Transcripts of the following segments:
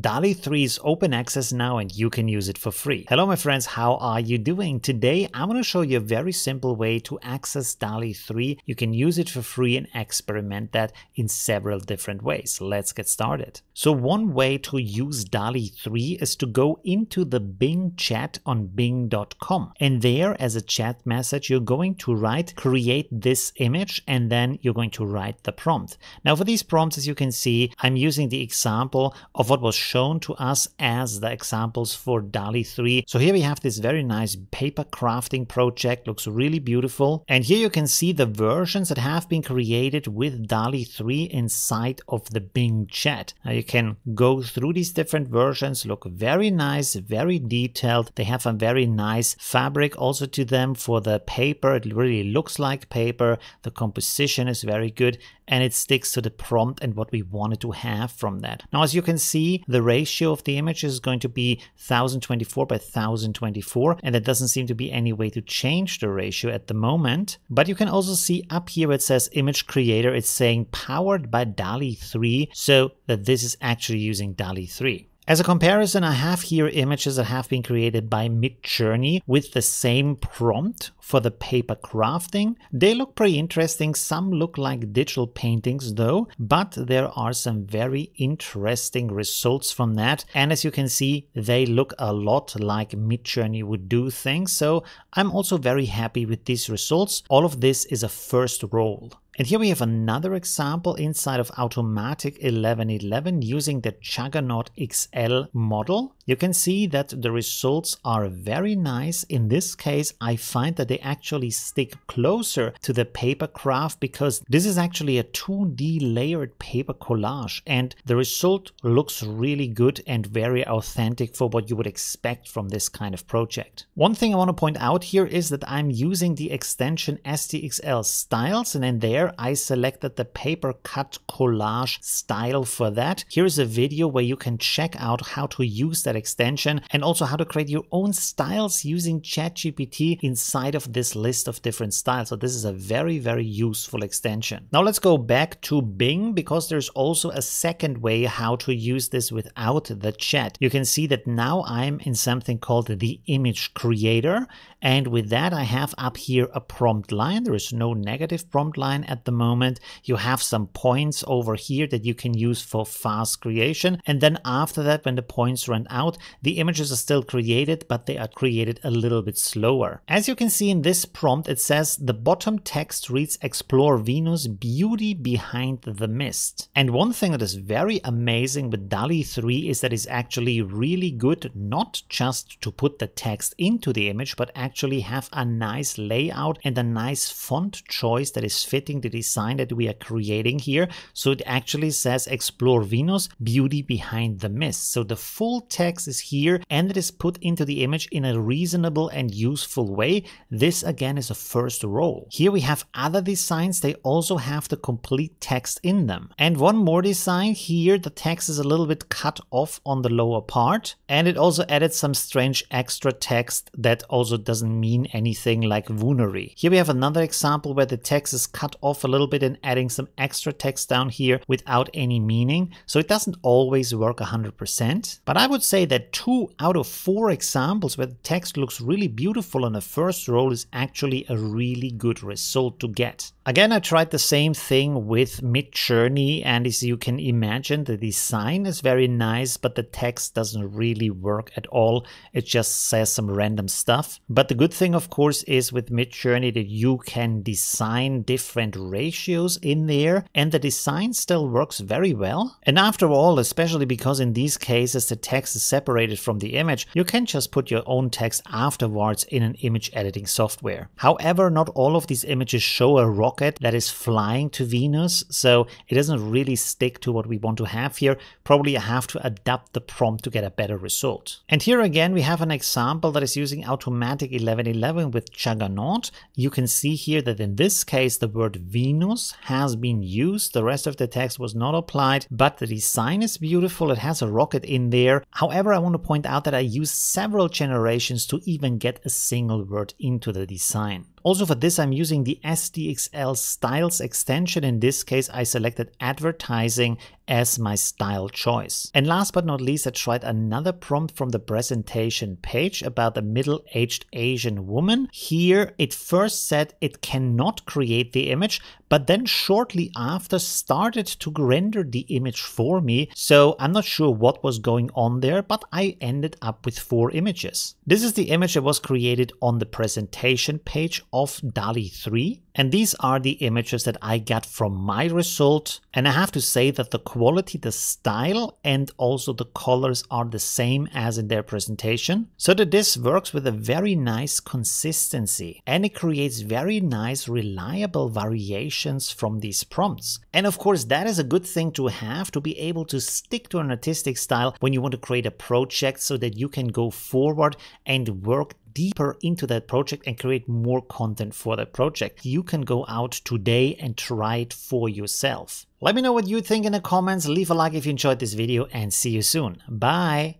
DALL-E 3 is open access now and you can use it for free. Hello my friends, how are you doing? Today I'm going to show you a very simple way to access DALL-E 3. You can use it for free and experiment that in several different ways. Let's get started. So one way to use DALL-E 3 is to go into the Bing chat on bing.com and there as a chat message you're going to write create this image and then you're going to write the prompt. Now for these prompts as you can see I'm using the example of what was shown to us as the examples for DALL-E 3. So here we have this very nice paper crafting project, looks really beautiful. And here you can see the versions that have been created with DALL-E 3 inside of the Bing chat. Now you can go through these different versions, look very nice, very detailed. They have a very nice fabric also to them for the paper. It really looks like paper. The composition is very good and it sticks to the prompt and what we wanted to have from that. Now, as you can see, the ratio of the image is going to be 1024 by 1024, and there doesn't seem to be any way to change the ratio at the moment. But you can also see up here it says image creator, it's saying powered by DALL-E 3, so that this is actually using DALL-E 3. As a comparison, I have here images that have been created by Midjourney with the same prompt for the paper crafting. They look pretty interesting. Some look like digital paintings though, but there are some very interesting results from that. And as you can see, they look a lot like Midjourney would do things. So I'm also very happy with these results. All of this is a first roll. And here we have another example inside of Automatic 1111 using the Juggernaut XL model. You can see that the results are very nice. In this case, I find that they actually stick closer to the paper craft because this is actually a 2D layered paper collage and the result looks really good and very authentic for what you would expect from this kind of project. One thing I want to point out here is that I'm using the extension SDXL styles and then there I selected the paper cut collage style for that. Here's a video where you can check out how to use that extension and also how to create your own styles using ChatGPT inside of this list of different styles. So this is a very, very useful extension. Now let's go back to Bing because there's also a second way how to use this without the chat. You can see that now I'm in something called the image creator. And with that, I have up here a prompt line. There is no negative prompt line at the moment. You have some points over here that you can use for fast creation. And then after that, when the points run out, the images are still created, but they are created a little bit slower. As you can see in this prompt, it says the bottom text reads explore Venus beauty behind the mist. And one thing that is very amazing with DALL-E 3 is that it's actually really good not just to put the text into the image, but actually have a nice layout and a nice font choice that is fitting the design that we are creating here. So it actually says explore Venus beauty behind the mist. So the full text is here and it is put into the image in a reasonable and useful way. This again is a first roll. Here we have other designs. They also have the complete text in them. And one more design here, the text is a little bit cut off on the lower part. And it also added some strange extra text that also doesn't mean anything like Woonery. Here we have another example where the text is cut off a little bit and adding some extra text down here without any meaning. So it doesn't always work 100%. But I would say that two out of four examples where the text looks really beautiful on the first roll is actually a really good result to get. Again, I tried the same thing with Midjourney, and as you can imagine, the design is very nice, but the text doesn't really work at all. It just says some random stuff. But the good thing, of course, is with Midjourney that you can design different ratios in there, and the design still works very well. And after all, especially because in these cases the text is separated from the image, you can just put your own text afterwards in an image editing software. However, not all of these images show a rock rocket that is flying to Venus, so it doesn't really stick to what we want to have here. Probably I have to adapt the prompt to get a better result. And here again, we have an example that is using Automatic 1111 with Juggernaut. You can see here that in this case, the word Venus has been used. The rest of the text was not applied, but the design is beautiful. It has a rocket in there. However, I want to point out that I used several generations to even get a single word into the design. Also for this, I'm using the SDXL Styles extension. In this case, I selected advertising as my style choice. And last but not least, I tried another prompt from the presentation page about a middle-aged Asian woman. Here, it first said it cannot create the image, but then shortly after started to render the image for me. So I'm not sure what was going on there, but I ended up with four images. This is the image that was created on the presentation page of DALL-E 3. And these are the images that I got from my result. And I have to say that the quality, the style, and also the colors are the same as in their presentation. So that this works with a very nice consistency and it creates very nice reliable variations from these prompts. And of course, that is a good thing to have to be able to stick to an artistic style when you want to create a project so that you can go forward and work deeper into that project and create more content for that project. You can go out today and try it for yourself. Let me know what you think in the comments, leave a like if you enjoyed this video and see you soon. Bye!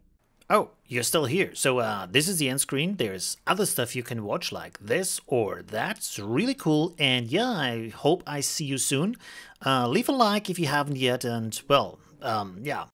Oh, you're still here. So uh, this is the end screen. There's other stuff you can watch like this or that's really cool. And yeah, I hope I see you soon. Uh, leave a like if you haven't yet. And well, um, yeah,